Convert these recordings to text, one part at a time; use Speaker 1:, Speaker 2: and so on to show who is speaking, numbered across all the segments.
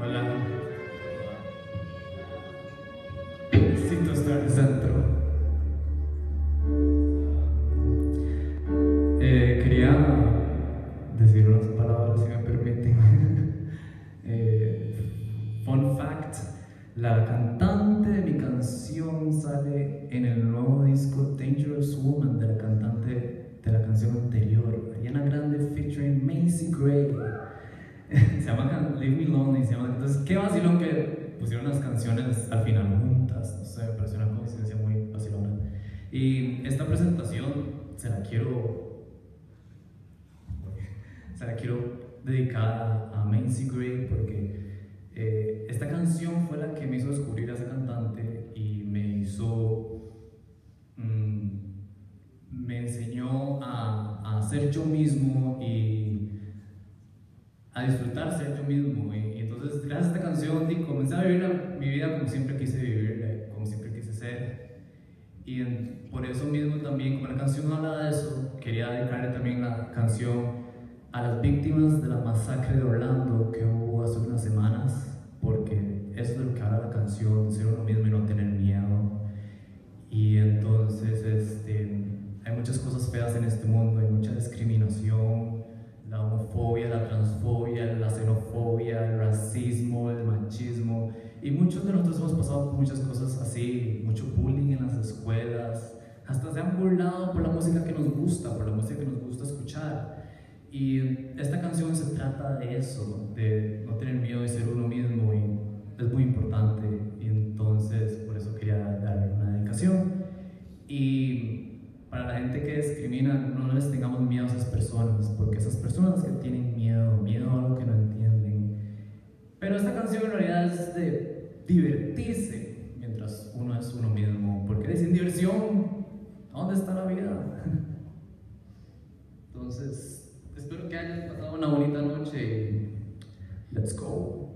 Speaker 1: Hola. Necesito estar centro. Eh, quería decir unas palabras, si me permiten. Eh, fun fact: la cantante de mi canción sale en el nuevo disco Dangerous Woman de la cantante de la canción anterior, Ariana Grande featuring Macy Gray. se llama Leave Me Lonely, se llama, entonces qué vacilón que pusieron las canciones al final juntas, no sé, me pareció una coincidencia muy vacilona. Y esta presentación se la quiero, se la quiero dedicar a Macy Gray porque eh, esta canción fue la que me hizo descubrir a esa cantante y me hizo, mm, me enseñó a, a ser yo mismo y a disfrutar ser yo mismo. Y, entonces, gracias a esta canción, y comencé a vivir la- mi vida como siempre quise vivir, como siempre quise ser. Y en- por eso mismo también, como la canción habla de eso, quería dedicarle también la canción a las víctimas de la masacre de Orlando que hubo hace unas semanas, porque eso es de lo que habla la canción, ser uno mismo y no tener miedo. Y entonces este, nosotros hemos pasado por muchas cosas así, mucho bullying en las escuelas, hasta se han burlado por la música que nos gusta, por la música que nos gusta escuchar. Y esta canción se trata de eso, de no tener miedo de ser uno mismo y es muy importante. Y entonces por eso quería darle una dedicación. Y para la gente que discrimina, no les tengamos miedo a esas personas, porque esas personas que tienen miedo, miedo a algo que no entienden. Pero esta canción en realidad es de divertirse mientras uno es uno mismo, porque sin diversión, ¿dónde está la vida? Entonces, espero que hayan pasado una bonita noche let's go.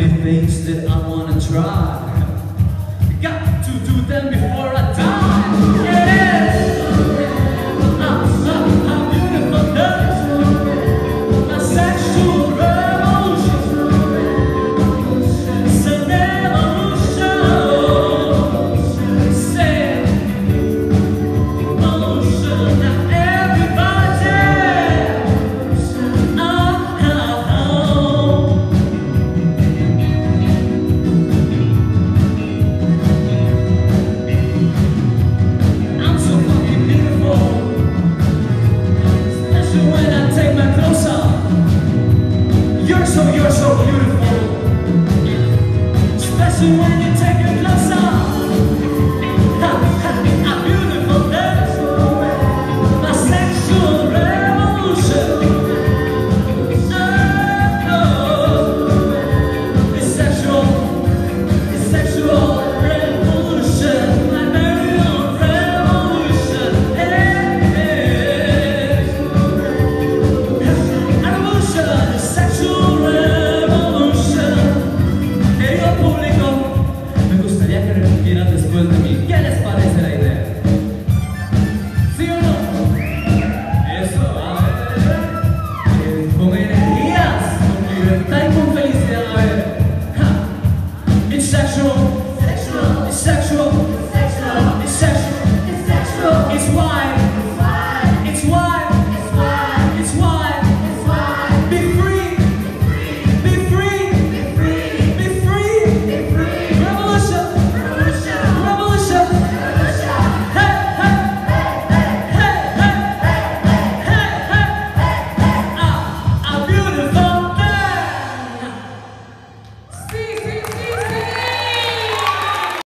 Speaker 1: many things that I wanna try. Got to do them before I